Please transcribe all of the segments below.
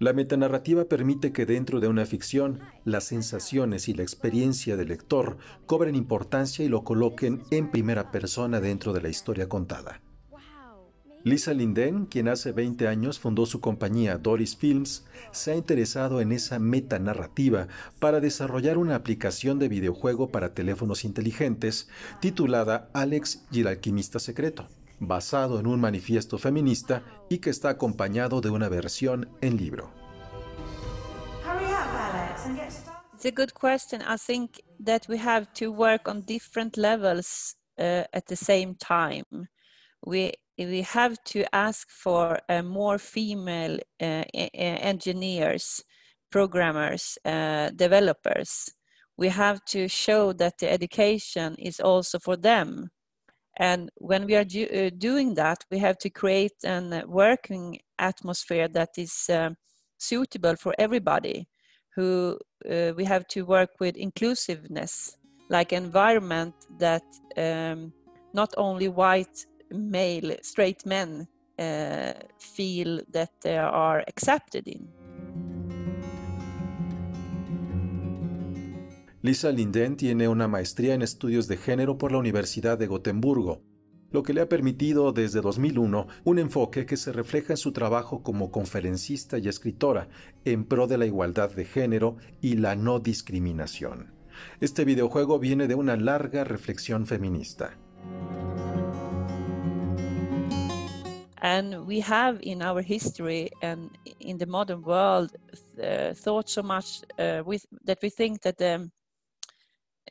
La metanarrativa permite que dentro de una ficción las sensaciones y la experiencia del lector cobren importancia y lo coloquen en primera persona dentro de la historia contada. Lisa Linden, quien hace 20 años fundó su compañía Doris Films, se ha interesado en esa metanarrativa para desarrollar una aplicación de videojuego para teléfonos inteligentes titulada Alex y el alquimista secreto basado en un manifiesto feminista y que está acompañado de una versión en libro. It's a good question. I think that we have to work on different levels uh, at the same time. We we have to ask for uh, more female uh, engineers, programmers, uh, developers. We have to show that the education is also for them And when we are do, uh, doing that, we have to create a working atmosphere that is uh, suitable for everybody. Who uh, we have to work with inclusiveness, like environment that um, not only white male straight men uh, feel that they are accepted in. Lisa Linden tiene una maestría en estudios de género por la Universidad de Gotemburgo, lo que le ha permitido desde 2001 un enfoque que se refleja en su trabajo como conferencista y escritora en pro de la igualdad de género y la no discriminación. Este videojuego viene de una larga reflexión feminista. and we have in our history and in the modern world uh, thought so much uh, with, that we think that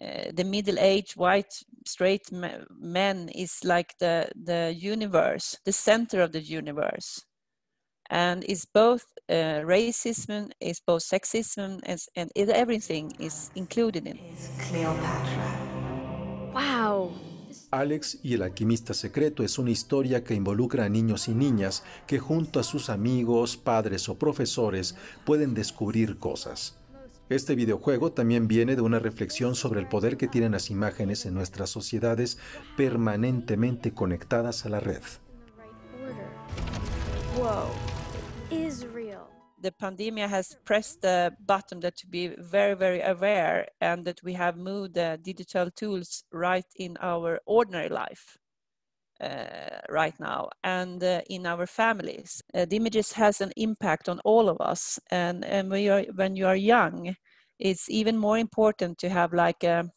uh, the middle-aged white straight men is like the the universe, the center of the universe, and it's both uh, racism, it's both sexism, and, and it, everything is included in. Cleopatra. Wow. Alex y el alquimista secreto es una historia que involucra a niños y niñas que junto a sus amigos, padres o profesores pueden descubrir cosas. Este videojuego también viene de una reflexión sobre el poder que tienen las imágenes en nuestras sociedades permanentemente conectadas a la red. The pandemic has pressed the button that to be very, very aware and that we have moved the digital tools right in our ordinary life. Uh, right now and uh, in our families. Uh, the images has an impact on all of us, and, and when, you're, when you are young, it's even more important to have like a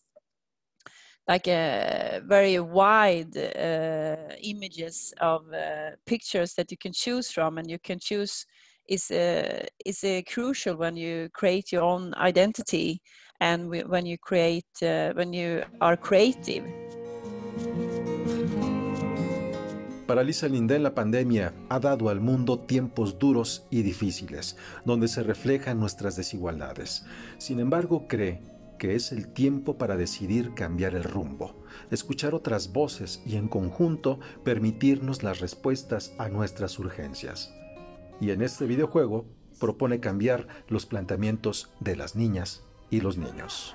like a very wide uh, images of uh, pictures that you can choose from and you can choose is uh, is uh, crucial when you create your own identity and when you create when you are creative Para Lisa Linden, la pandemia ha dado al mundo tiempos duros y difíciles, donde se reflejan nuestras desigualdades. Sin embargo, cree que es el tiempo para decidir cambiar el rumbo, escuchar otras voces y en conjunto permitirnos las respuestas a nuestras urgencias. Y en este videojuego propone cambiar los planteamientos de las niñas y los niños.